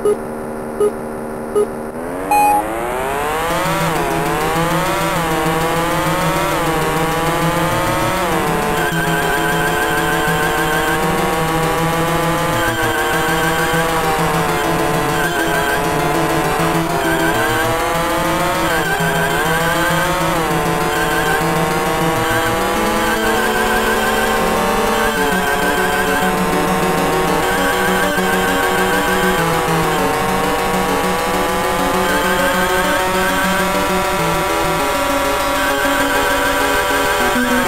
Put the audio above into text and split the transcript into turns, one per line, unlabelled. Boop, boop, boop. Thank you.